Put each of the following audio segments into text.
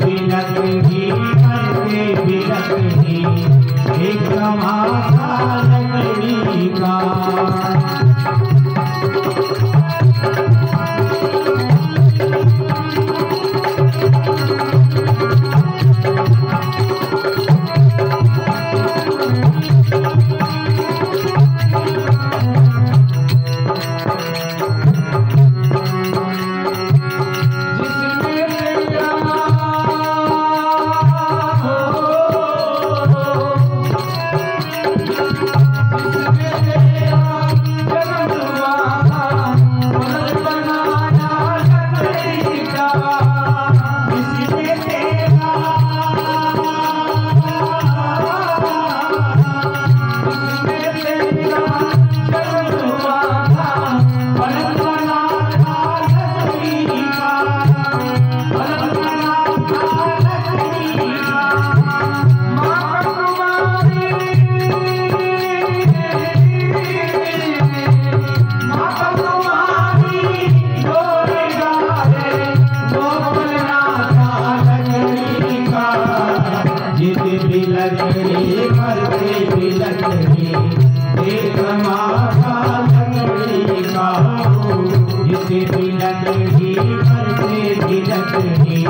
लक्ष्मी लक्ष्मी लंगड़ी मरते भी लंगड़ी एक माथा लंगड़ी का जिसे भी लंगड़ी मरते भी लंगड़ी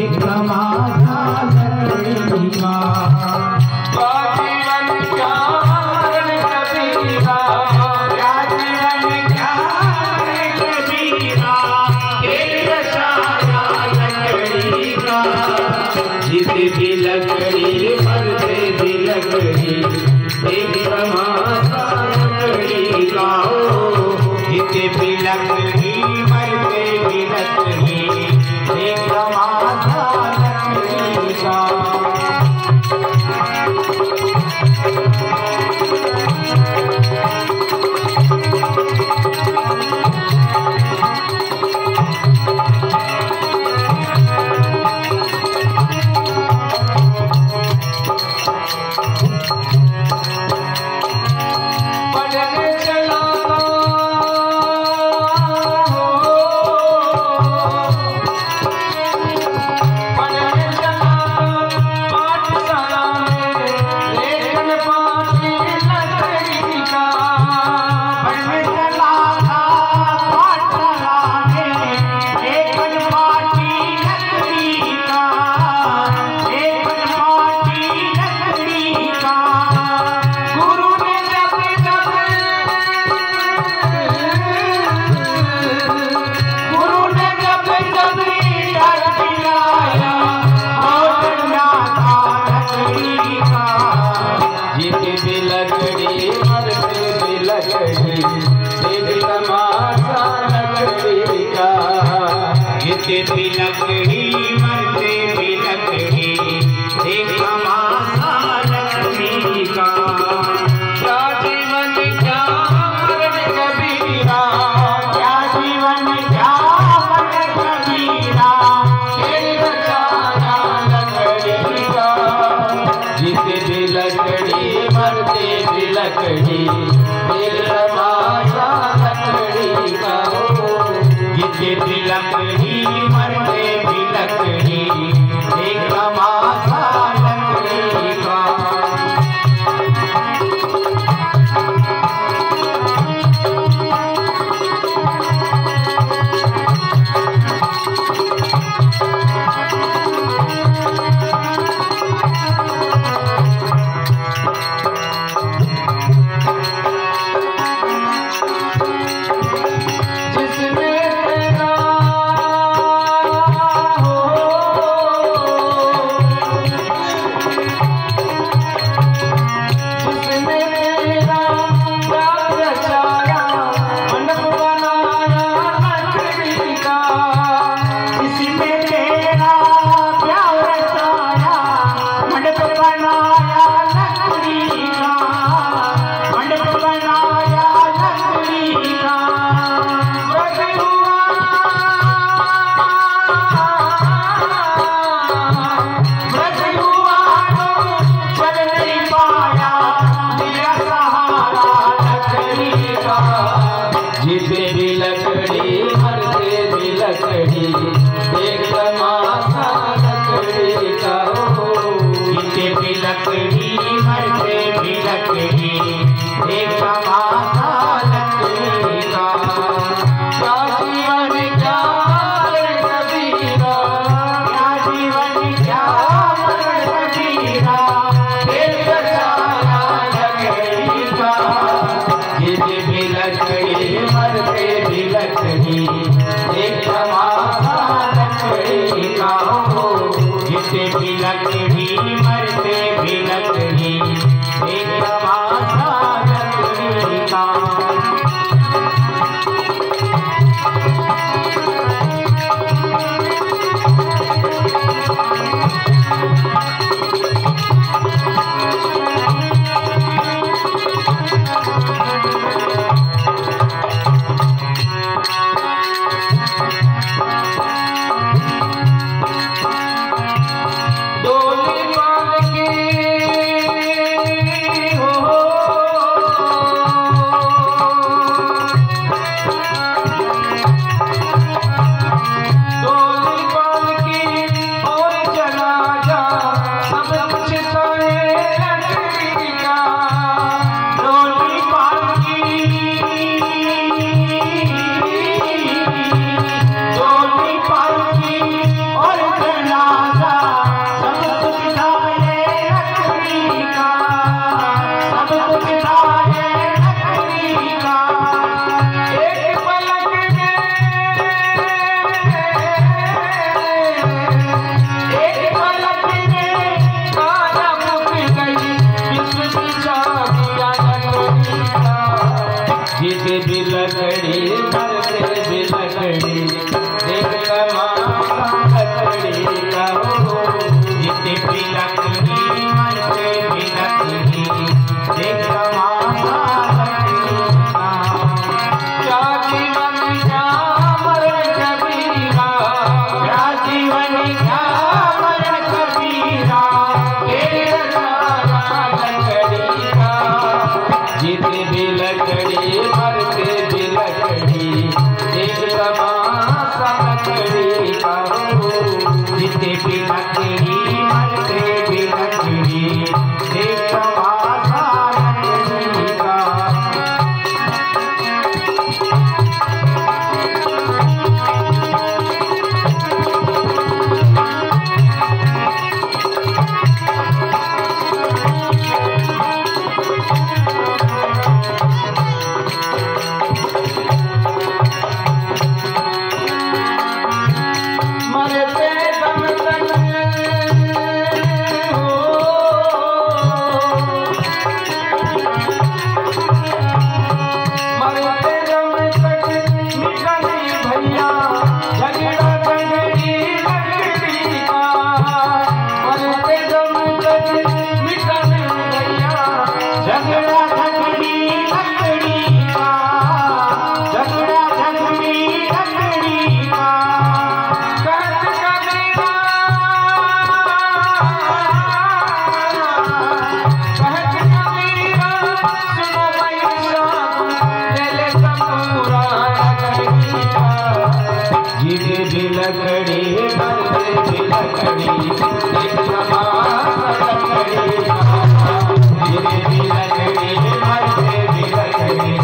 एक माथा लंगड़ी का भी लकड़ी मर्द भी लकड़ी, एक समान लकड़ी। मेरे भी लकड़ी मर्द भी लकड़ी।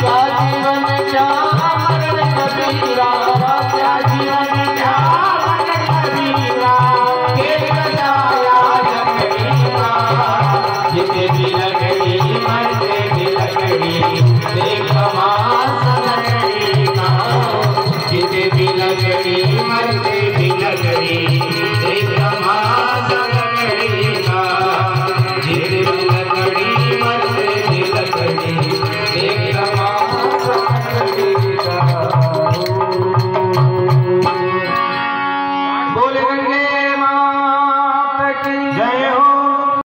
क्या जीवन क्या मरण कभी